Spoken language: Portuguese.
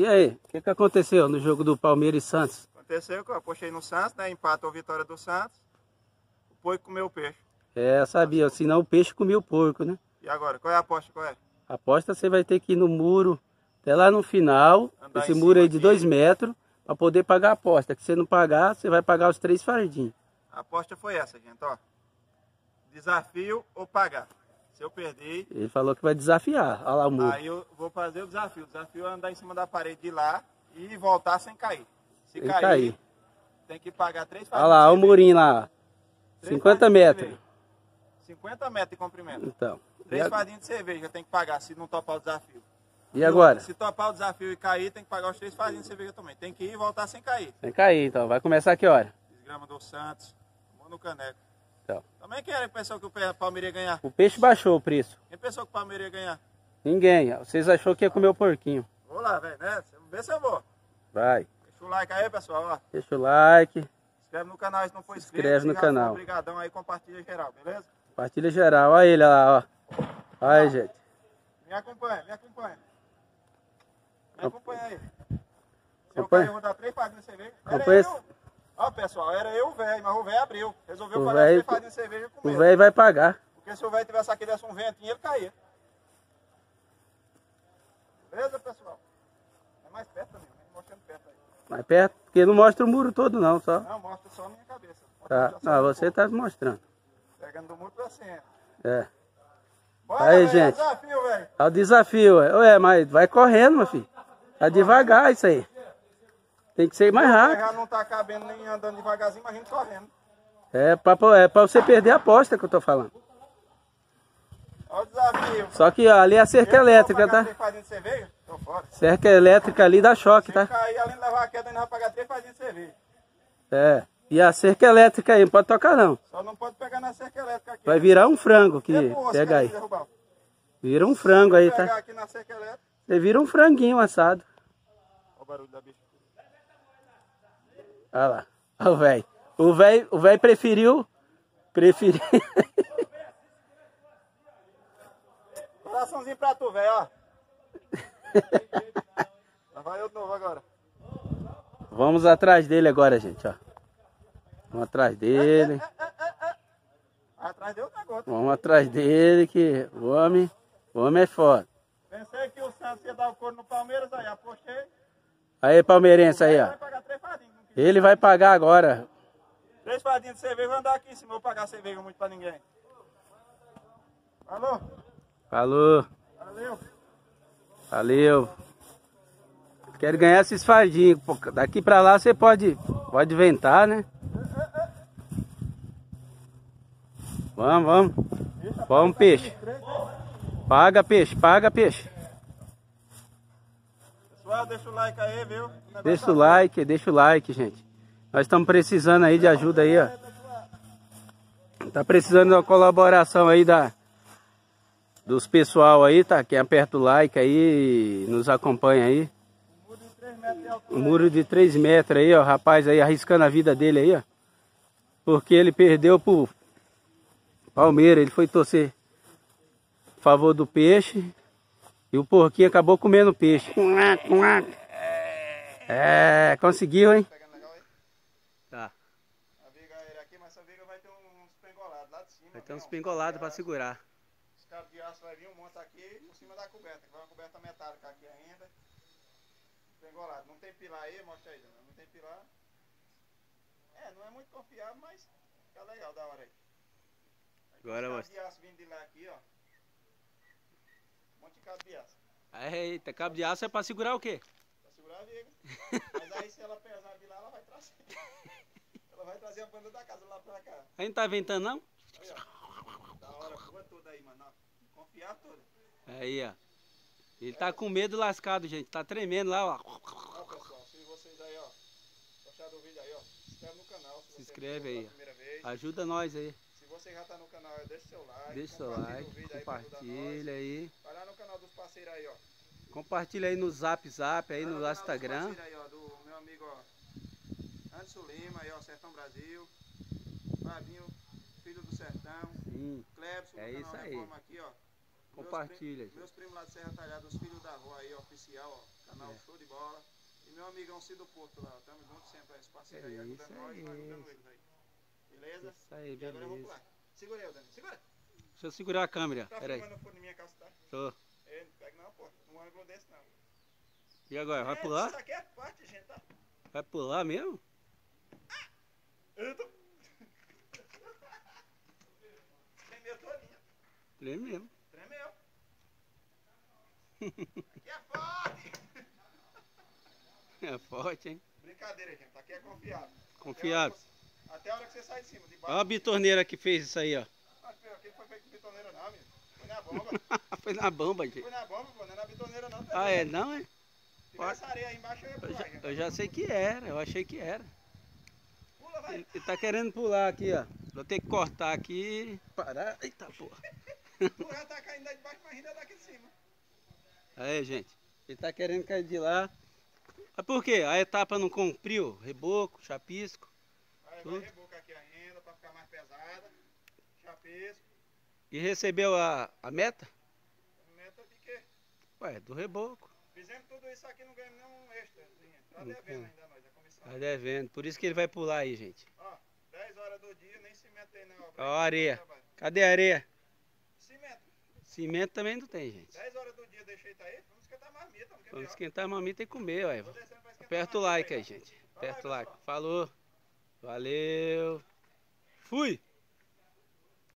E aí, o que, que aconteceu no jogo do Palmeiras e Santos? Aconteceu que eu apostei no Santos, né? Empate ou vitória do Santos. O porco comeu o peixe. É, sabia, senão o peixe comia o porco, né? E agora, qual é a aposta? Qual é? A aposta você vai ter que ir no muro, até lá no final, Andar esse muro aí de aqui. dois metros, para poder pagar a aposta. Que se você não pagar, você vai pagar os três fardinhos. A aposta foi essa, gente, ó. Desafio ou pagar. Se eu perder, Ele falou que vai desafiar. Olha lá o muro. aí eu vou fazer o desafio. O desafio é andar em cima da parede de lá e voltar sem cair. Se Sem cair, cair. tem que pagar três Olha lá, olha o murinho lá. Três 50 fardinhos de metros. cerveja. 50 metros de comprimento. Então. E, Três fardinhos de cerveja tem que pagar se não topar o desafio. e agora? Se topar o desafio e cair, tem que pagar os três fardinhos de cerveja também. Tem que ir e voltar sem cair. Sem cair, então. Vai começar que hora? Desgrama do Santos, mão no caneco. Então. Também quem era que pensou que o Palmeiras ia ganhar? O peixe baixou o preço. Quem pensou que o Palmeiras ia ganhar? Ninguém. Vocês achou que ia comer o porquinho. Vou lá, velho, né? Ver se eu vou. Vai. Deixa o like aí, pessoal. Ó. Deixa o like. Inscreve no canal se não for inscrito. inscreve no canal. Obrigadão aí, compartilha geral, beleza? Compartilha geral. Olha ele lá, ó. Olha aí, gente. Me acompanha, me acompanha. Me acompanha aí. Se eu Acompanha. cair, eu vou dar três fardinhas de cerveja. Era Acompanha eu. Ó, pessoal, era eu o velho, mas o velho abriu. Resolveu O pagar fardinhas de cerveja com O velho vai pagar. Porque se o velho tivesse aqui desse um ventinho, ele caía. Beleza, pessoal? É mais perto também, né? mostrando perto aí. Mais perto, porque não mostra o muro todo não, só. Não, mostra só a minha cabeça. Mostra Tá. Não, um você pouco. tá mostrando. Pegando do muro pra cima. É. Bora, Aí, velho, gente. desafio, velho. É o desafio, ué. Ué, mas vai correndo, meu filho. Tá devagar isso aí. Tem que ser mais rápido. Já não tá cabendo nem andando devagarzinho, mas a gente correndo. É pra, é pra você perder a aposta que eu tô falando. Olha o desafio. Só que ó, ali é a cerca Eu elétrica, tá? Cerca elétrica ali dá choque, Se tá? cair, além de levar a queda, ainda vai pagar três fardinhas de cerveja. É. E a cerca elétrica aí, não pode tocar não. Só não pode pegar na cerca elétrica aqui. Vai virar um frango que É pega aí. Vira um frango aí, tá? Você vira um franguinho assado. Olha o barulho da bicha. Olha lá. Olha o velho. O velho o preferiu. Preferiu. Coraçãozinho pra tu, velho, ó. Lá vai eu de novo agora. Vamos atrás dele agora, gente, ó. Vamos atrás dele. Atrás deu outra gota. Vamos atrás dele que o homem, o homem é foda. Pensei que o Santos ia dar o couro no Palmeiras, aí apostei. Aí, palmeirense aí, ó. Vai pagar três fardinhos. não quis. Ele vai pagar agora. Três fardinhos de cerveja, vou andar aqui em cima, vou pagar cerveja muito pra ninguém. Alô? Falou. Valeu. Valeu. Quero ganhar esses fardinhos. Daqui pra lá você pode, pode ventar, né? Vamos, vamos. Vamos, peixe. Paga, peixe, paga, peixe. Pessoal, deixa o like aí, viu? Deixa o like, deixa o like, gente. Nós estamos precisando aí de ajuda aí, ó. Tá precisando uma colaboração aí da dos pessoal aí, tá? Quem aperta o like aí, nos acompanha aí. Um muro de 3 metros aí, ó. Rapaz aí arriscando a vida dele aí, ó. Porque ele perdeu pro Palmeiras. Ele foi torcer a favor do peixe. E o porquinho acabou comendo peixe. É, conseguiu, hein? Tá. A viga ele aqui, mas essa viga vai ter uns pengolados lá de cima. Vai ter uns viu? pingolados pra segurar. Os cabos de aço vai vir um monte aqui por cima da coberta, que vai uma coberta metálica aqui ainda. Pengolado. Não tem pilar aí, mostra aí. Não tem pilar. É, não é muito confiável, mas fica legal, da hora aí. Agora uns cabos mostra. de aço vindo de lá aqui, ó. Um monte de cabo de aço. Eita, cabo de aço é pra segurar o quê? Pra segurar a viga. Mas aí se ela pesar de lá, ela vai trazer. Ela vai trazer a banda da casa lá pra cá. Aí não tá ventando não? Aí, ó. Da hora, boa toda aí, mano. Confiar toda. Aí, ó. Ele tá com medo lascado, gente. Tá tremendo lá, ó. Ó, pessoal, se vocês aí, ó, gostaram do vídeo aí, ó, se inscreve no canal. Se, Se inscreve aí. Ajuda nós aí. Você já tá no canal, deixa seu like. Deixa seu compartilha like, compartilha aí. Vai lá no canal dos parceiros aí, ó. Compartilha aí no Zap Zap, aí no dos Instagram. aí, ó, do meu amigo, ó, Anderson Lima aí, ó, Sertão Brasil. Fabinho, filho do Sertão. Sim, Clebson, É isso aí. Reforma aqui, ó. Meus compartilha. prim- Meus primos lá de Serra Talhada, os filhos da rua aí, ó, oficial, ó. Canal show de bola. E meu amigão Cido Porto lá, tamo junto sempre, esse parceiro É aí, ajudando nós, ajudando eles aí. Beleza? Isso aí, E agora eu vou beleza. pular. Segura aí, Dani, segura. Deixa eu segurar a câmera. Tá Pera aí. filmando fogo na minha calça, tá? Tô. Ei, não pega não, pô. Não ângulo desse não. E agora, vai É, pular? Isso aqui é parte, gente, tá? Vai pular mesmo? Eu tô... Tremeu todinha. Treme mesmo. Tremeu. Aqui é forte. É forte, hein? Brincadeira, gente. Aqui é confiável. Confiável. Até a hora que você sai de cima, de baixo. Olha a bitorneira que fez isso aí, ó. Mas, pô, aqui não foi feito com bitoneira não, amigo. Foi na bomba. Foi na bomba, gente. Foi na bomba, pô. Não é na bitoneira não. tá Ah, é? vendo? Não, é? Se tivesse areia aí embaixo, eu ia Eu pular, já, gente. eu já sei que era. Eu achei que era. Pula, vai. Ele, ele tá querendo pular aqui, ó. Vou ter que cortar aqui. Parar. Eita porra. Tu já tá caindo lá de baixo, mas ainda daqui de cima. Aí, gente. Ele tá querendo cair de lá. Mas por quê? A etapa não cumpriu? Reboco, chapisco. Tudo. mais pesada. E recebeu a, a meta? Meta de quê? Ué, do reboco. Fizemos tudo isso aqui, não ganhamos nenhum extra. Tá Não devendo ainda nós, a comissão. Tá devendo. Por isso que ele vai pular aí, gente. Ó, 10 horas do dia, nem cimento tem obra. Ó, a areia. Cadê a areia? Cimento. Cimento também não tem, gente. 10 horas do dia deixei tá aí, vamos esquentar marmita, vamos Vamos querer. esquentar a mamita e comer, esquentar Aperta o like aí, gente. Aperta o like. Falou. Valeu. Fui.